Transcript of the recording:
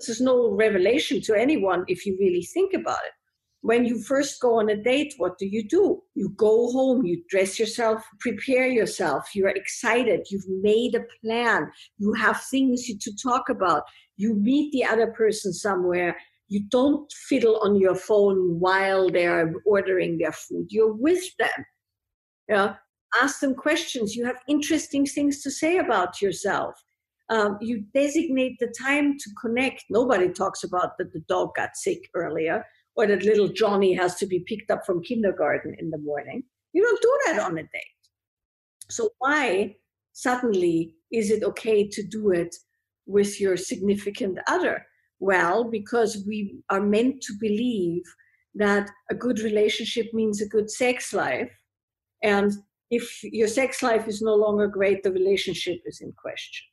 this is no revelation to anyone if you really think about it. When you first go on a date, what do you do? You go home, you dress yourself, prepare yourself, you're excited, you've made a plan, you have things to talk about, you meet the other person somewhere, you don't fiddle on your phone while they're ordering their food, you're with them. Yeah, ask them questions, you have interesting things to say about yourself um, you designate the time to connect. Nobody talks about that the dog got sick earlier or that little Johnny has to be picked up from kindergarten in the morning. You don't do that on a date. So, why suddenly is it okay to do it with your significant other? Well, because we are meant to believe that a good relationship means a good sex life. And if your sex life is no longer great, the relationship is in question.